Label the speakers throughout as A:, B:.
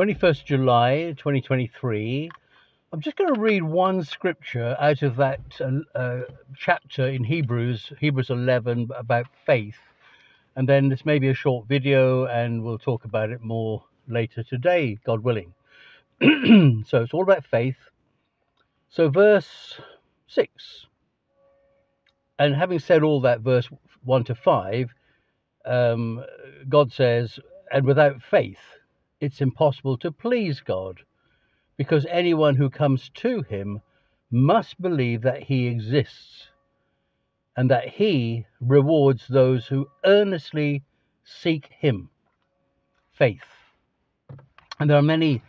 A: 21st July 2023. I'm just going to read one scripture out of that uh, uh, chapter in Hebrews, Hebrews 11, about faith. And then this may be a short video, and we'll talk about it more later today, God willing. so it's all about faith. So, verse 6. And having said all that, verse 1 to 5, um, God says, and without faith, it's impossible to please God because anyone who comes to him must believe that he exists and that he rewards those who earnestly seek him. Faith. And there are many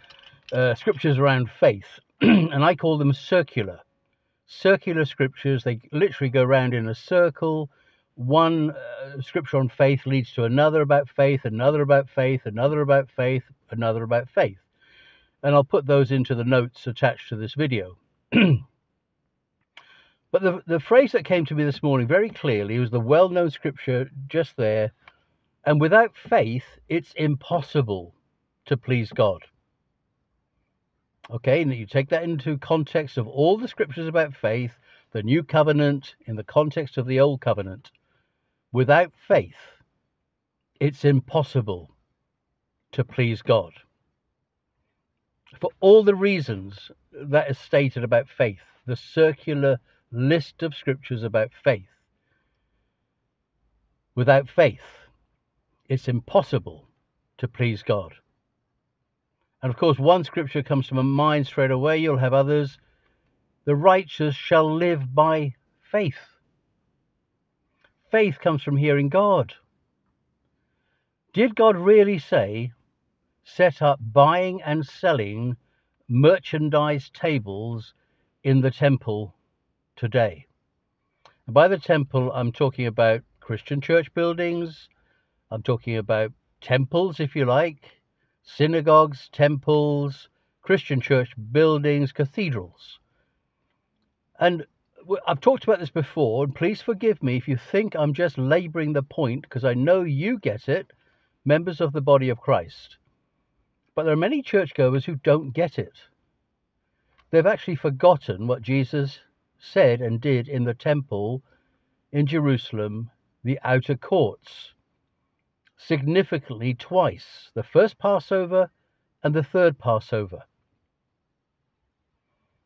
A: uh, scriptures around faith, and I call them circular. Circular scriptures, they literally go around in a circle one uh, scripture on faith leads to another about faith, another about faith, another about faith, another about faith. And I'll put those into the notes attached to this video. but the, the phrase that came to me this morning very clearly was the well known scripture just there. And without faith, it's impossible to please God. Okay, and you take that into context of all the scriptures about faith, the new covenant in the context of the old covenant. Without faith, it's impossible to please God. For all the reasons that is stated about faith, the circular list of scriptures about faith. Without faith, it's impossible to please God. And of course, one scripture comes to my mind straight away. You'll have others. The righteous shall live by faith. Faith comes from hearing God. Did God really say, set up buying and selling merchandise tables in the temple today? And by the temple, I'm talking about Christian church buildings, I'm talking about temples, if you like, synagogues, temples, Christian church buildings, cathedrals. And I've talked about this before, and please forgive me if you think I'm just laboring the point, because I know you get it, members of the body of Christ. But there are many churchgoers who don't get it. They've actually forgotten what Jesus said and did in the temple in Jerusalem, the outer courts, significantly twice the first Passover and the third Passover.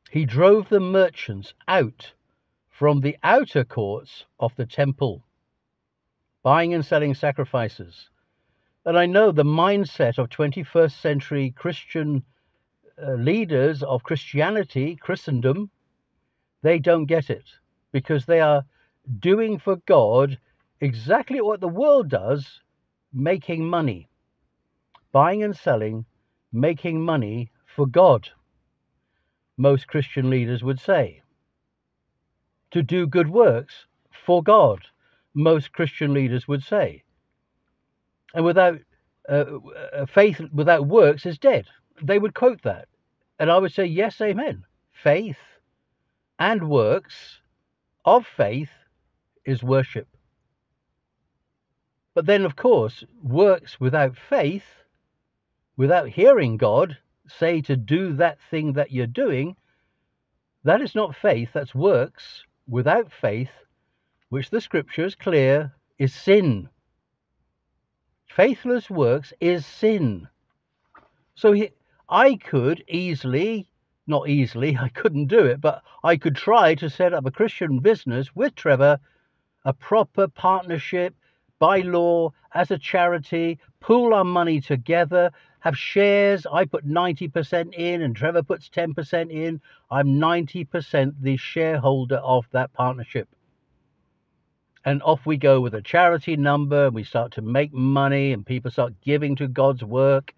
A: He drove the merchants out from the outer courts of the temple, buying and selling sacrifices. And I know the mindset of 21st century Christian uh, leaders of Christianity, Christendom, they don't get it because they are doing for God exactly what the world does, making money, buying and selling, making money for God, most Christian leaders would say to do good works for God, most Christian leaders would say. And without uh, uh, faith without works is dead. They would quote that. And I would say, yes, amen. Faith and works of faith is worship. But then, of course, works without faith, without hearing God say to do that thing that you're doing, that is not faith, that's works without faith, which the scripture is clear, is sin. Faithless works is sin. So he, I could easily, not easily, I couldn't do it, but I could try to set up a Christian business with Trevor, a proper partnership by law as a charity, pool our money together, have shares. I put 90% in and Trevor puts 10% in. I'm 90% the shareholder of that partnership. And off we go with a charity number, and we start to make money, and people start giving to God's work.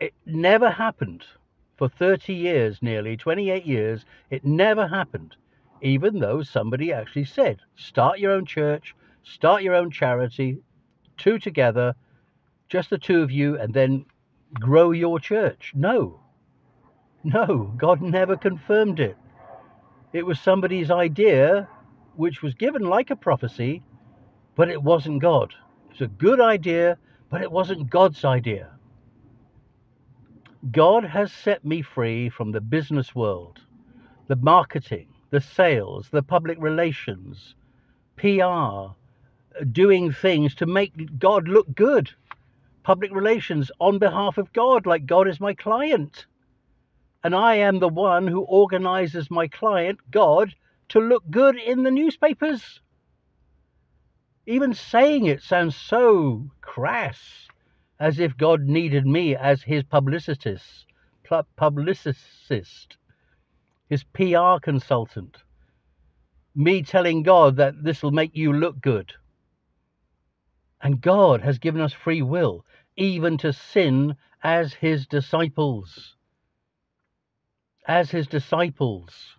A: It never happened for 30 years, nearly 28 years. It never happened, even though somebody actually said, start your own church, start your own charity, two together, just the two of you, and then grow your church. No. No, God never confirmed it. It was somebody's idea, which was given like a prophecy, but it wasn't God. It's a good idea, but it wasn't God's idea. God has set me free from the business world, the marketing, the sales, the public relations, PR, doing things to make God look good. Public relations on behalf of God, like God is my client. And I am the one who organizes my client, God, to look good in the newspapers. Even saying it sounds so crass, as if God needed me as his publicist, publicist, his PR consultant. Me telling God that this will make you look good. And God has given us free will, even to sin as his disciples. As his disciples.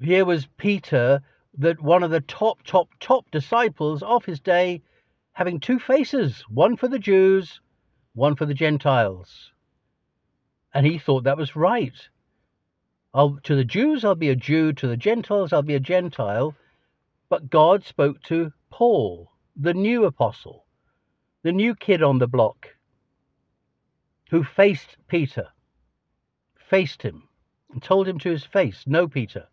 A: Here was Peter, that one of the top, top, top disciples of his day, having two faces, one for the Jews, one for the Gentiles. And he thought that was right. I'll, to the Jews, I'll be a Jew. To the Gentiles, I'll be a Gentile. But God spoke to Paul the new apostle, the new kid on the block, who faced Peter, faced him, and told him to his face, No, Peter,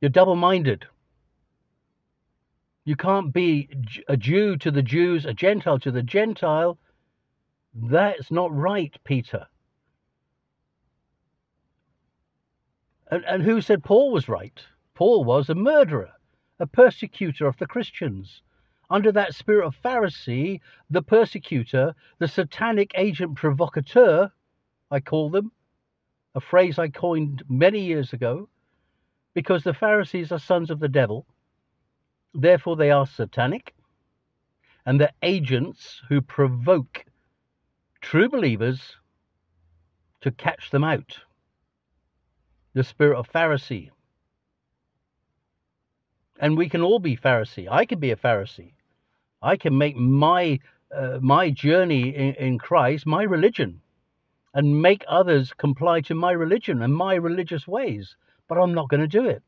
A: you're double minded. You can't be a Jew to the Jews, a Gentile to the Gentile. That's not right, Peter. And, and who said Paul was right? Paul was a murderer, a persecutor of the Christians, under that spirit of Pharisee, the persecutor, the satanic agent provocateur, I call them, a phrase I coined many years ago, because the Pharisees are sons of the devil, therefore they are satanic, and they're agents who provoke true believers to catch them out. The spirit of Pharisee. And we can all be Pharisee. I can be a Pharisee. I can make my uh, my journey in, in Christ my religion and make others comply to my religion and my religious ways, but I'm not going to do it.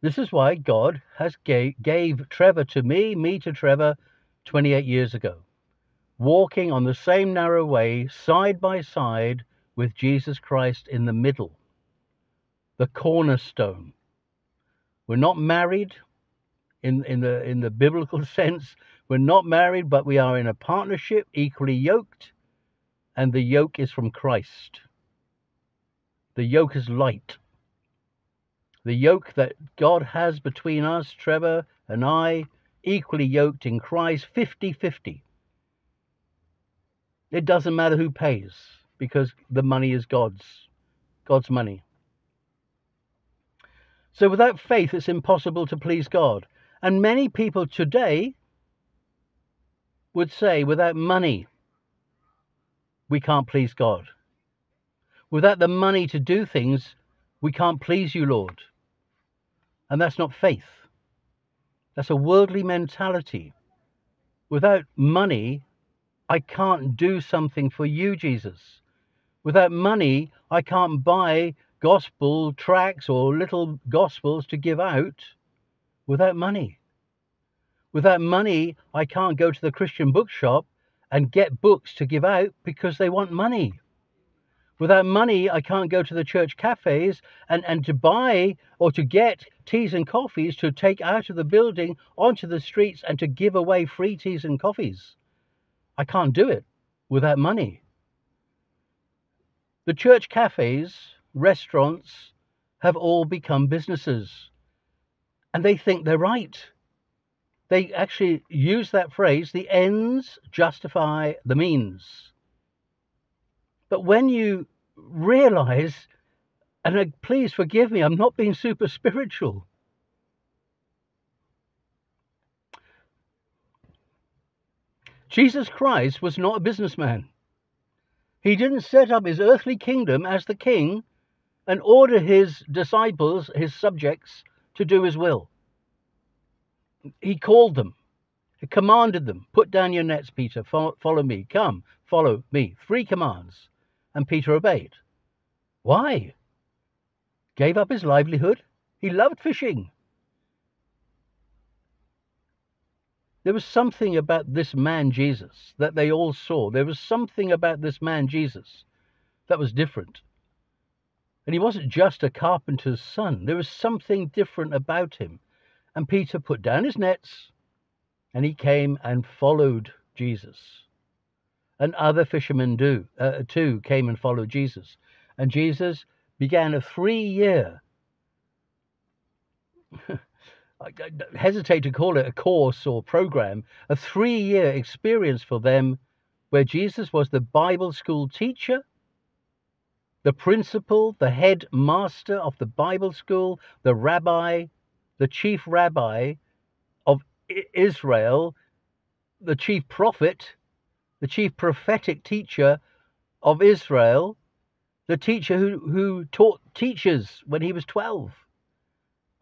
A: This is why God has gave, gave Trevor to me, me to Trevor 28 years ago, walking on the same narrow way, side by side with Jesus Christ in the middle, the cornerstone. We're not married, in, in, the, in the biblical sense. We're not married, but we are in a partnership, equally yoked, and the yoke is from Christ. The yoke is light. The yoke that God has between us, Trevor and I, equally yoked in Christ, 50 50. It doesn't matter who pays because the money is God's, God's money. So without faith, it's impossible to please God. And many people today would say, without money, we can't please God. Without the money to do things, we can't please you, Lord. And that's not faith. That's a worldly mentality. Without money, I can't do something for you, Jesus. Without money, I can't buy gospel tracts or little gospels to give out without money. Without money, I can't go to the Christian bookshop and get books to give out because they want money. Without money, I can't go to the church cafes and, and to buy or to get teas and coffees to take out of the building onto the streets and to give away free teas and coffees. I can't do it without money. The church cafes, restaurants have all become businesses and they think they're right. They actually use that phrase the ends justify the means. But when you realize, and uh, please forgive me, I'm not being super spiritual. Jesus Christ was not a businessman. He didn't set up his earthly kingdom as the king and order his disciples, his subjects, to do his will. He called them, he commanded them, Put down your nets, Peter, follow me, come, follow me. Three commands. And Peter obeyed. Why? Gave up his livelihood. He loved fishing. There was something about this man Jesus that they all saw. There was something about this man Jesus that was different. And he wasn't just a carpenter's son, there was something different about him. And Peter put down his nets and he came and followed Jesus. And other fishermen do, uh, too came and followed Jesus. And Jesus began a three year, I hesitate to call it a course or program, a three year experience for them where Jesus was the Bible school teacher the principal, the head master of the Bible school, the rabbi, the chief rabbi of Israel, the chief prophet, the chief prophetic teacher of Israel, the teacher who, who taught teachers when he was 12,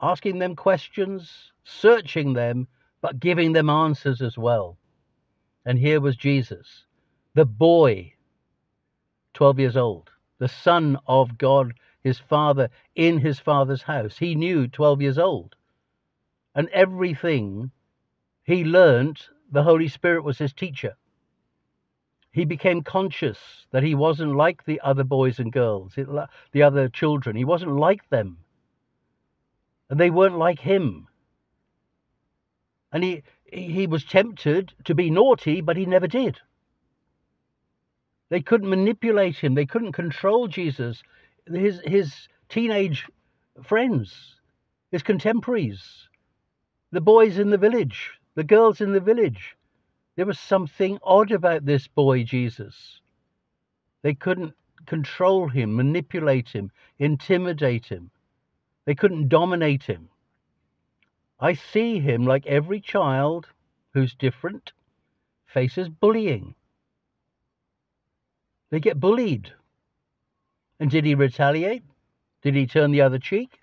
A: asking them questions, searching them, but giving them answers as well. And here was Jesus, the boy, 12 years old the Son of God, his Father, in his Father's house. He knew 12 years old. And everything he learnt, the Holy Spirit was his teacher. He became conscious that he wasn't like the other boys and girls, the other children. He wasn't like them. And they weren't like him. And he, he was tempted to be naughty, but he never did. They couldn't manipulate him. They couldn't control Jesus. His, his teenage friends, his contemporaries, the boys in the village, the girls in the village. There was something odd about this boy, Jesus. They couldn't control him, manipulate him, intimidate him. They couldn't dominate him. I see him like every child who's different faces bullying. They get bullied. And did he retaliate? Did he turn the other cheek?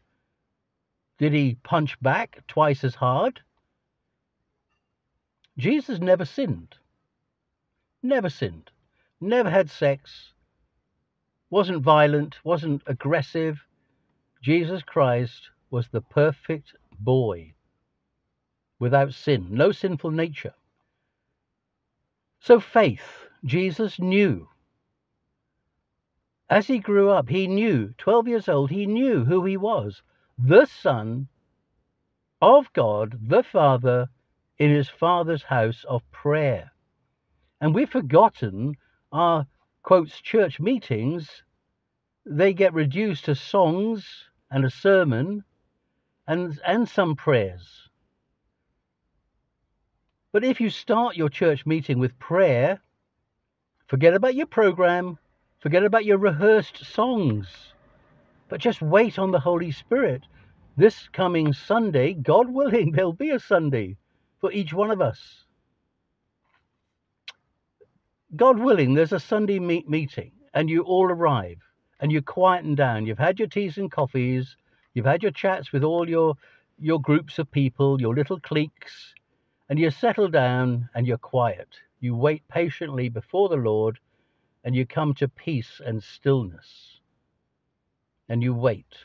A: Did he punch back twice as hard? Jesus never sinned. Never sinned. Never had sex. Wasn't violent. Wasn't aggressive. Jesus Christ was the perfect boy without sin, no sinful nature. So faith, Jesus knew as he grew up, he knew, 12 years old, he knew who he was the Son of God, the Father, in his Father's house of prayer. And we've forgotten our, quotes, church meetings. They get reduced to songs and a sermon and, and some prayers. But if you start your church meeting with prayer, forget about your program, Forget about your rehearsed songs. But just wait on the Holy Spirit. This coming Sunday, God willing, there'll be a Sunday for each one of us. God willing, there's a Sunday meet meeting and you all arrive and you quieten down. You've had your teas and coffees, you've had your chats with all your your groups of people, your little cliques, and you settle down and you're quiet. You wait patiently before the Lord and you come to peace and stillness and you wait.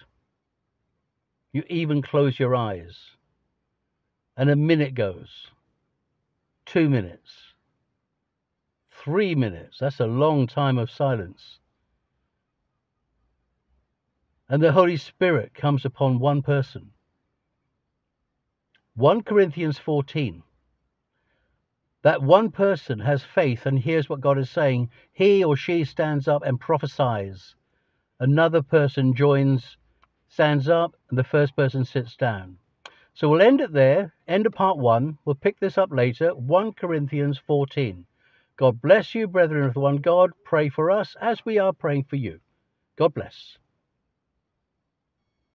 A: You even close your eyes and a minute goes, two minutes, three minutes. That's a long time of silence. And the Holy Spirit comes upon one person. 1 Corinthians 14 that one person has faith and hears what God is saying, he or she stands up and prophesies. Another person joins, stands up, and the first person sits down. So we'll end it there, end of part one. We'll pick this up later, 1 Corinthians 14. God bless you, brethren of the one God. Pray for us as we are praying for you. God bless.